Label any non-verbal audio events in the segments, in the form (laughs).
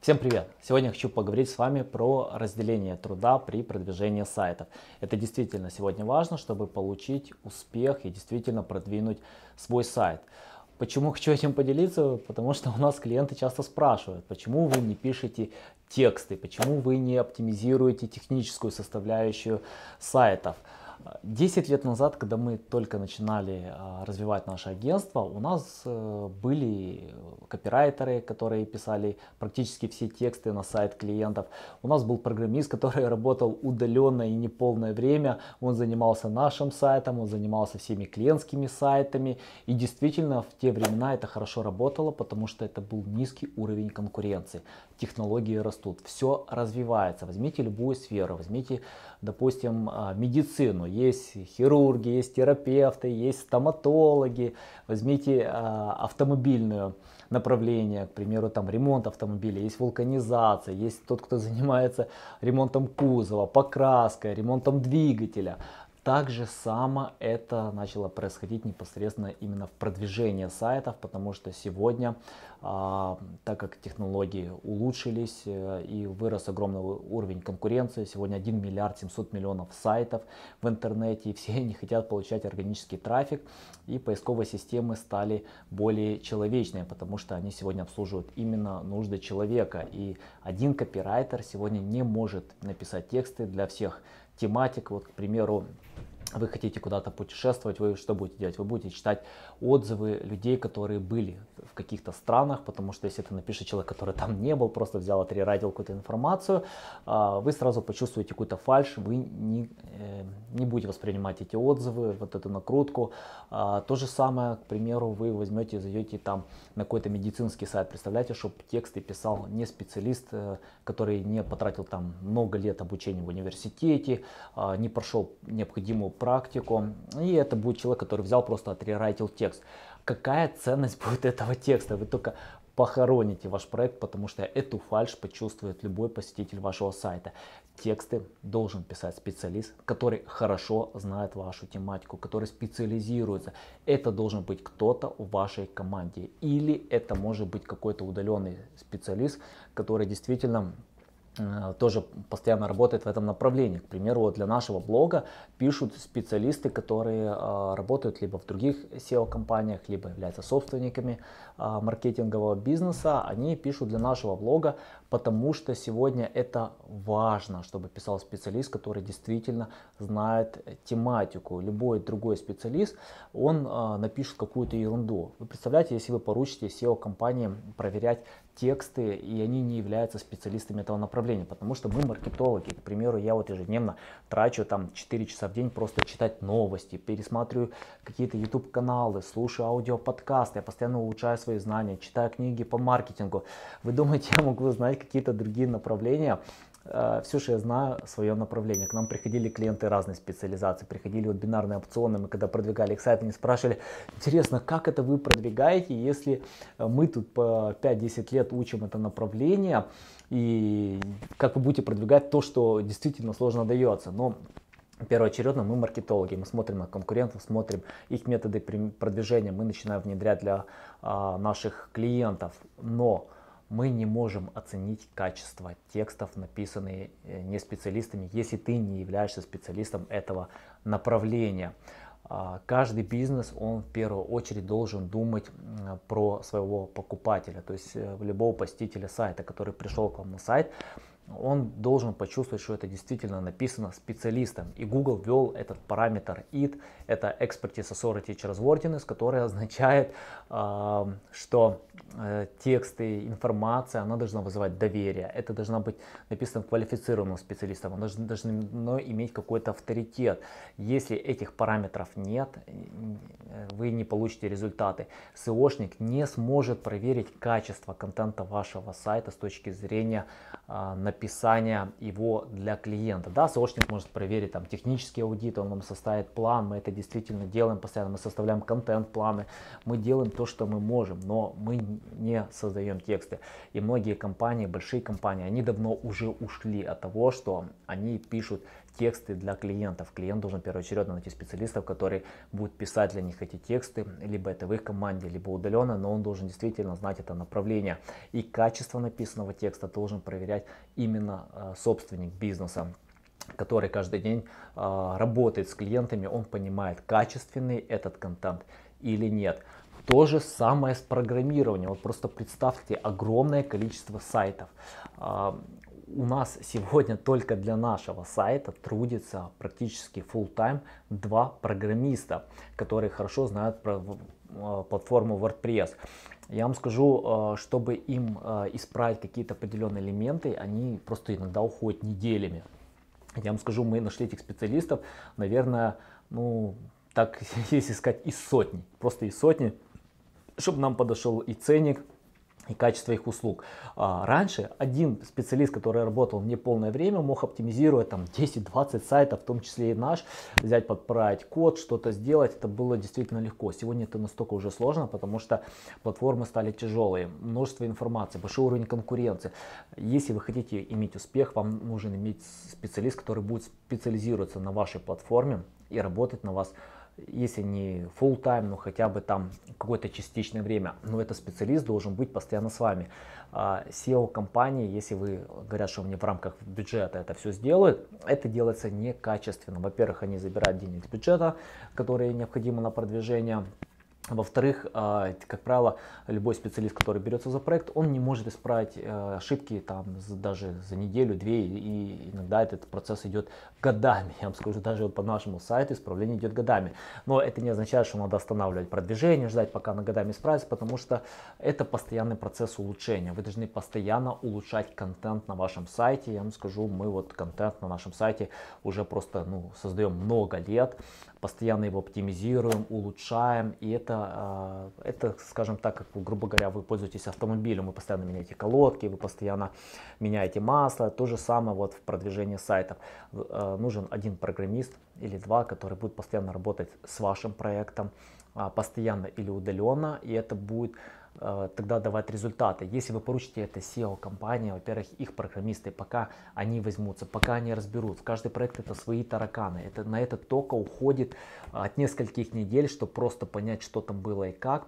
Всем привет! Сегодня хочу поговорить с вами про разделение труда при продвижении сайтов. Это действительно сегодня важно, чтобы получить успех и действительно продвинуть свой сайт. Почему (laughs) хочу этим поделиться? Потому что у нас клиенты часто спрашивают, почему вы не пишете тексты, почему вы не оптимизируете техническую составляющую сайтов. 10 лет назад, когда мы только начинали а, развивать наше агентство, у нас э, были копирайтеры, которые писали практически все тексты на сайт клиентов. У нас был программист, (laughs) который работал удаленно и неполное время. Он занимался нашим сайтом, он занимался всеми клиентскими сайтами. И действительно, в те времена это хорошо работало, потому что это был низкий уровень конкуренции. Технологии растут, все развивается. Возьмите любую сферу, возьмите, допустим, а, медицину есть хирурги, есть терапевты, есть стоматологи. Возьмите а, автомобильную направление, к примеру, там ремонт автомобиля, есть вулканизация, есть тот, кто (laughs) занимается ремонтом кузова, покраской, ремонтом двигателя. Так же само это начало происходить непосредственно именно в продвижении сайтов, потому что сегодня, а, так как технологии улучшились э, и вырос огромный уровень конкуренции, сегодня 1 миллиард 700 миллионов сайтов в интернете, и все (laughs) они хотят получать органический трафик, и поисковые системы стали более человечные, потому что они сегодня обслуживают именно нужды человека, и один копирайтер сегодня не может написать тексты для всех тематик. Вот, к примеру, вы хотите куда-то путешествовать, вы что будете делать? Вы будете читать отзывы людей, которые были в каких-то странах, потому что если это напишет человек, который там не был, просто взял, отрерайтил какую-то информацию, а, вы сразу почувствуете какую-то фальш, вы не, э, не будете воспринимать эти отзывы, вот эту накрутку. А, то же самое, к примеру, вы возьмете, зайдете там на какой-то медицинский сайт, представляете, чтобы тексты писал не специалист, э, который не потратил там много лет обучения в университете, а, не прошел необходимую практику, и это будет человек, который взял просто отрерайтил текст. Какая ценность будет этого текста? Вы только похороните ваш проект, потому что эту фальш почувствует любой посетитель вашего сайта. Тексты должен писать специалист, который хорошо знает вашу тематику, который специализируется. Это должен быть кто-то в вашей команде. Или это может быть какой-то удаленный специалист, который действительно тоже постоянно работает в этом направлении. К примеру, вот для нашего блога пишут специалисты, которые э, работают либо в других SEO-компаниях, либо являются собственниками э, маркетингового бизнеса. Они пишут для нашего блога, потому что сегодня это важно, чтобы писал специалист, который действительно знает тематику. Любой другой специалист, он напишет какую-то ерунду. Вы представляете, если вы поручите SEO-компании проверять тексты, и они не являются специалистами этого направления, потому что мы маркетологи. К примеру, я вот ежедневно трачу там 4 часа в день просто читать новости, пересматриваю какие-то YouTube каналы, слушаю аудиоподкасты, я постоянно улучшаю свои знания, читаю книги по маркетингу. Вы думаете, я могу знать какие-то другие направления? Э, все, что я знаю, свое направление. К нам приходили клиенты разной специализации, приходили вот бинарные опционы, мы когда продвигали их сайт, они спрашивали, интересно, как это вы продвигаете, если мы тут по 5-10 лет учим это направление, и как вы будете продвигать то, что действительно сложно дается. Но Первоочередно мы маркетологи, мы смотрим на конкурентов, смотрим их методы продвижения, мы начинаем внедрять для а, наших клиентов. Но мы не можем оценить качество текстов, написанные э, не специалистами, если ты не являешься специалистом этого направления. А, каждый бизнес, он в первую очередь должен думать про своего покупателя, то есть э, любого посетителя сайта, который пришел к вам на сайт, он должен почувствовать, что это действительно написано специалистом. И Google ввел этот параметр IT, это Expertise Authority Trustworthiness, который означает, а, что э, тексты, информация, она должна вызывать доверие. Это должна быть написано квалифицированным специалистом, она должна, иметь какой-то авторитет. Если этих параметров нет, вы не получите результаты. SEOшник не сможет проверить качество контента вашего сайта с точки зрения написания написания его для клиента. Да, SEOшник может проверить там технический аудит, он нам составит план, мы это действительно делаем постоянно, мы составляем контент-планы, мы делаем то, что мы можем, но мы не создаем тексты. И многие компании, большие компании, они давно уже ушли от того, что они пишут тексты для клиентов. Клиент должен первоочередно найти специалистов, которые будут писать для них эти тексты, либо это в их команде, либо удаленно, но он должен действительно знать это направление. И качество написанного текста должен проверять именно э, собственник бизнеса который каждый день э, работает с клиентами, он понимает, качественный этот контент или нет. То же самое с программированием. Вот просто представьте огромное количество сайтов. У нас сегодня только для нашего сайта трудится практически full time два программиста, которые хорошо знают про э, платформу WordPress. Я вам скажу, э, чтобы им э, исправить какие-то определенные элементы, они просто иногда уходят неделями. Я вам скажу, мы нашли этих специалистов, наверное, ну, так, (laughs) если сказать, из сотни, просто из сотни, чтобы нам подошел и ценник, и качество их услуг. А, раньше один специалист, который работал не полное время, мог оптимизировать там 10-20 сайтов, в том числе и наш, взять, подправить код, что-то сделать. Это было действительно легко. Сегодня это настолько уже сложно, потому что платформы стали тяжелые, множество информации, большой уровень конкуренции. Если вы хотите иметь успех, вам нужен иметь специалист, который будет специализироваться на вашей платформе и работать на вас если не full time, но хотя бы там какое-то частичное время, но этот специалист должен быть постоянно с вами. А, SEO компании, если вы говорят, что мне в рамках бюджета это все сделают, это делается некачественно. Во-первых, они забирают денег с бюджета, которые необходимы на продвижение, во-вторых, а, как правило, любой специалист, который берется за проект, он не может исправить э, ошибки там даже за неделю, две, и иногда этот процесс идет годами. Я вам скажу, даже вот по нашему сайту исправление идет годами. Но это не означает, что надо останавливать продвижение, ждать, пока на годами исправится, потому что это постоянный процесс улучшения. Вы должны постоянно улучшать контент на вашем сайте. Я вам скажу, мы вот контент на нашем сайте уже просто ну, создаем много лет постоянно его оптимизируем, улучшаем, и это, а, это, скажем так, как, грубо говоря, вы пользуетесь автомобилем, вы постоянно меняете колодки, вы постоянно меняете масло, то же самое вот в продвижении сайтов. А, нужен один программист или два, который будет постоянно работать с вашим проектом, а, постоянно или удаленно, и это будет тогда давать результаты. Если вы поручите это SEO компании, во-первых, их программисты, пока они возьмутся, пока они разберут, каждый проект это свои тараканы. Это, на это только уходит от нескольких недель, чтобы просто понять, что там было и как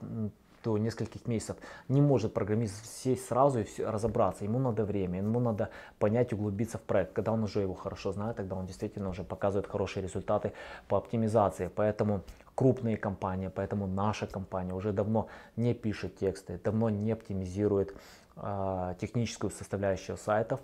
до нескольких месяцев не может программист сесть сразу и все, разобраться. Ему надо время, ему надо понять, углубиться в проект. Когда он уже его хорошо знает, тогда он действительно уже показывает хорошие результаты по оптимизации. Поэтому крупные компании, поэтому наша компания уже давно не пишет тексты, давно не оптимизирует э, техническую составляющую сайтов,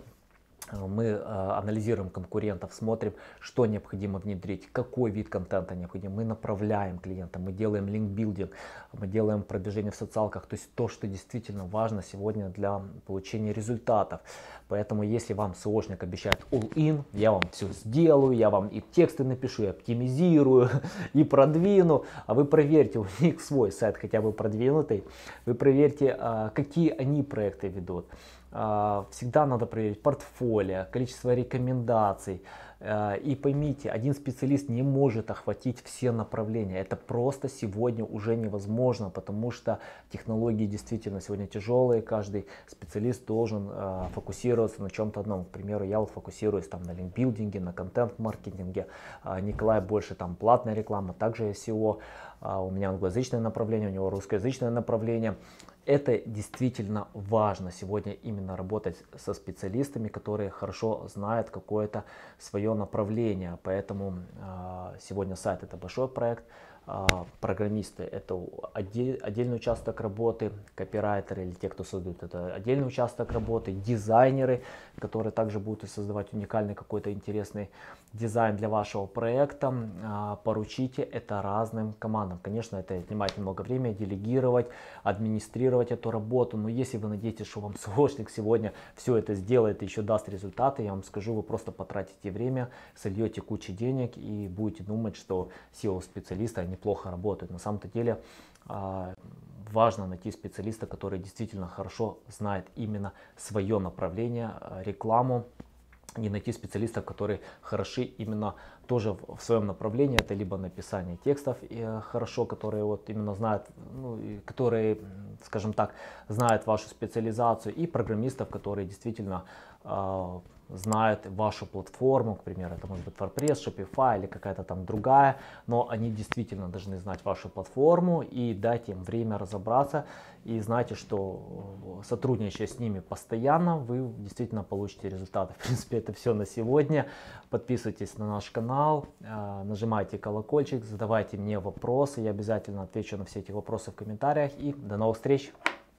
мы э, анализируем конкурентов, смотрим, что необходимо внедрить, какой вид контента необходим. Мы направляем клиента, мы делаем линкбилдинг, мы делаем продвижение в социалках, то есть то, что действительно важно сегодня для получения результатов. Поэтому если вам SEOшник обещает all-in, я вам все сделаю, я вам и тексты напишу, и оптимизирую, (laughs) и продвину, а вы проверьте, у них свой сайт хотя бы продвинутый, вы проверьте, а, какие они проекты ведут. А, всегда надо проверить портфолио, количество рекомендаций. А, и поймите, один специалист не может охватить все направления. Это просто сегодня уже невозможно, потому что технологии действительно сегодня тяжелые. Каждый специалист должен а, фокусироваться на чем-то одном. К примеру, я вот фокусируюсь там на линкбилдинге, на контент-маркетинге. Николай больше там платная реклама, также SEO. У меня англоязычное направление, у него русскоязычное направление это действительно важно сегодня именно работать со специалистами, которые хорошо знают какое-то свое направление. Поэтому э, сегодня сайт это большой проект. Э, программисты это отдель, отдельный участок работы, копирайтеры или те, кто создают это отдельный участок работы, дизайнеры, которые также будут создавать уникальный какой-то интересный дизайн для вашего проекта, а, поручите это разным командам. Конечно, это отнимает немного времени, делегировать, администрировать эту работу, но если вы надеетесь, что вам (laughs) срочник сегодня все это сделает и еще даст результаты, я вам скажу, вы просто потратите время, сольете кучу денег и будете думать, что SEO-специалисты неплохо работают. На самом-то деле а, важно найти специалиста, который действительно хорошо знает именно свое направление, а, рекламу, не найти специалистов, которые хороши именно тоже в своем направлении. Это либо написание текстов и хорошо, которые вот именно знают, ну, которые, скажем так, знают вашу специализацию, и программистов, которые действительно э, знают вашу платформу, к примеру, это может быть WordPress, Shopify или какая-то там другая, но они действительно должны знать вашу платформу и дать им время разобраться. И знаете, что э, сотрудничая с ними постоянно, вы действительно получите результаты. (laughs) В принципе, это все на сегодня. Подписывайтесь на наш канал, э, нажимайте колокольчик, задавайте мне вопросы. Я обязательно отвечу на все эти вопросы в комментариях. И до новых встреч!